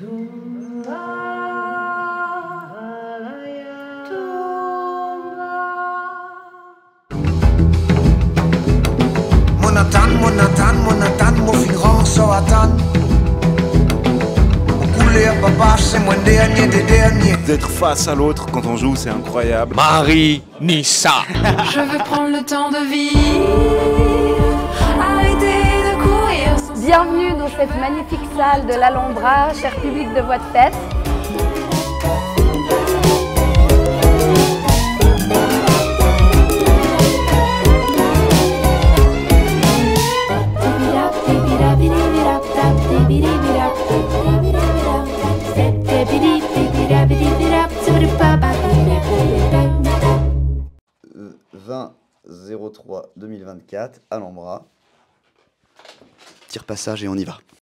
Monatan, monatan, monatan, mo fin rang so atan Mon coulé à papa, c'est moi dernier des derniers D'être face à l'autre quand on joue, c'est incroyable. Marie Nissa. Je veux prendre le temps de vivre, cette magnifique salle de l'Alhambra, cher public de voix de fête. Euh, 20 03 2024 Alhambra. Tire passage et on y va.